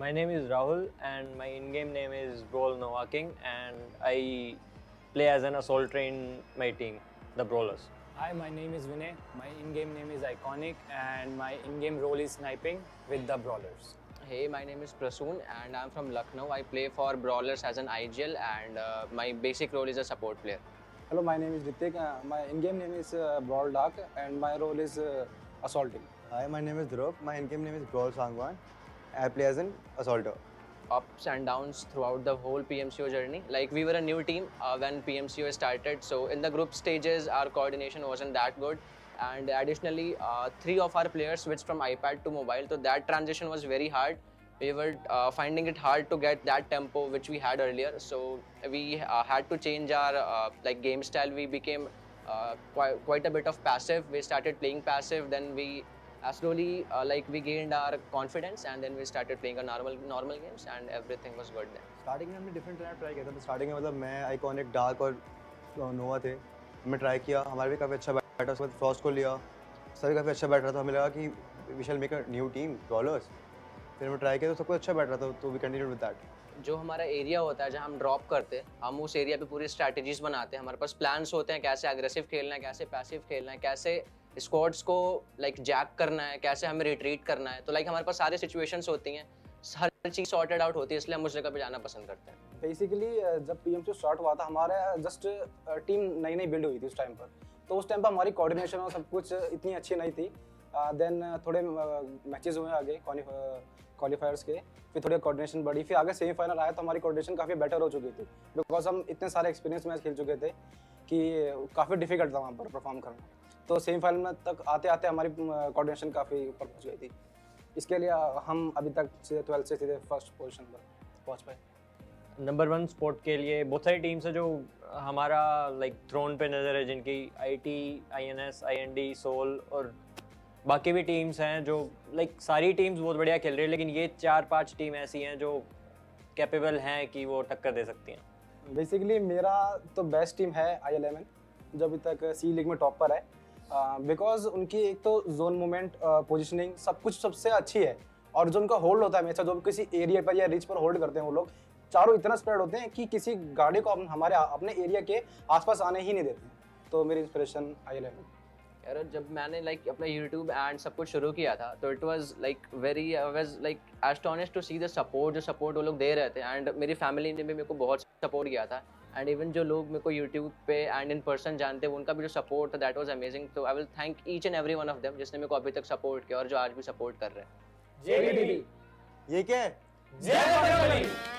My name is Rahul, and my in-game name is Brawl Nova King, and I play as an assault in my team, the Brawlers. Hi, my name is Vinay. My in-game name is Iconic, and my in-game role is sniping with the Brawlers. Hey, my name is Prasoon and I'm from Lucknow. I play for Brawlers as an IGL and uh, my basic role is a support player. Hello, my name is Ritik. Uh, my in-game name is uh, Brawl Dark and my role is uh, assaulting. Hi, my name is Dhruv. My in-game name is Brawl Sangwan. I play as an assaulter. Ups and downs throughout the whole PMCO journey. Like we were a new team uh, when PMCO started, so in the group stages our coordination wasn't that good. And additionally, uh, three of our players switched from iPad to mobile, so that transition was very hard. We were uh, finding it hard to get that tempo which we had earlier, so we uh, had to change our uh, like game style. We became uh, quite, quite a bit of passive. We started playing passive, then we uh, slowly uh, like we gained our confidence and then we started playing a normal normal games and everything was good then starting में हमने different try try किया था तो starting में मतलब मैं iconic dark और नोवा थे। हमने ट्राई किया हमारा भी काफ़ी अच्छा बैठा उसके बाद फ्रॉस्ट को लिया। सभी काफ़ी अच्छा बैठ रहा था। हमें लगा कि we shall make a new team bowlers फिर हमने ट्राई किया तो सब कुछ अच्छा बैठ रहा था तो वी कंटिन्यू विद दैट जो हमारा एरिया होता है जहाँ हम ड्रॉप करते हैं हम उस एरिया पे पूरी स्ट्रैटेजीज बनाते हैं। हमारे पास प्लान्स होते हैं कैसे अग्रेसिव खेलना है कैसे पैसिव खेलना है कैसे स्क्वाड्स को लाइक जैक करना है, कैसे हमें रिट्रीट करना है तो लाइक हमारे पास सारे सिचुएशंस होती हैं। हर चीज़ सॉर्टेड आउट होती है, इसलिए हम उस जगह पे जाना पसंद करते हैं। बेसिकली जब पी एम स्टार्ट हुआ था, हमारे जस्ट टीम नई नई बिल्ड हुई थी उस टाइम पर। तो उस टाइम पर हमारी कोऑर्डिनेशन और सब कुछ इतनी अच्छी नहीं थी। देन थोड़े मैचेस हुए आगे क्वालिफायर्स के, फिर थोड़ी कोऑर्डिनेशन बढ़ी, फिर आगे सेमीफाइनल आया तो हमारी कोऑर्डिनेशन काफ़ी बेटर हो चुकी थी। बिकॉज़ हम इतने सारे एक्सपीरियंस मैच खेल चुके थे कि काफ़ी डिफ़िकल्ट था वहाँ पर परफॉर्म करना। तो सेमीफाइनल में तक आते आते हमारी कोऑर्डिनेशन काफ़ी ऊपर पहुँच गई थी। इसके लिए हम अभी तक सीधे ट्वेल्थ से सीधे फ़र्स्ट पोजीशन पर पहुँच पाए। नंबर वन स्पोर्ट के लिए बहुत सारी टीम्स है जो हमारा लाइक थ्रोन पे नज़र है जिनकी I T I N S I N D soul और बाकी भी टीम्स हैं जो लाइक सारी टीम्स बहुत बढ़िया खेल रही है लेकिन ये चार पाँच टीम ऐसी हैं जो कैपेबल हैं कि वो टक्कर दे सकती हैं। बेसिकली मेरा तो बेस्ट टीम है आई जो अभी तक सी लीग में टॉप पर है। बिकॉज़ उनकी एक तो जोन मूवमेंट पोजिशनिंग सब कुछ सबसे अच्छी है। और जो उनका होल्ड होता है हमेशा जो किसी एरिया पर या रिच पर होल्ड करते हैं वो लोग चारों इतना स्प्रेड होते हैं कि किसी गाड़ी को हमारे अपने एरिया के आसपास आने ही नहीं देते तो मेरी इंस्पिरेशन आई एल यार जब मैंने लाइक like, अपना यूट्यूब एंड सब कुछ शुरू किया था तो it was like very I was like astonish to see the support जो सपोर्ट वो लोग दे रहे थे। एंड मेरी फैमिली ने भी मेरे को बहुत सपोर्ट किया था। एंड इवन जो लोग मेरे को यूट्यूब पे एंड इन पर्सन जानते हैं उनका भी जो सपोर्ट था दैट वाज अमेजिंग तो I will thank each and every one of them जिसने मेरे को अभी तक सपोर्ट किया और जो आज भी सपोर्ट कर रहे हैं। ये क्या है? जय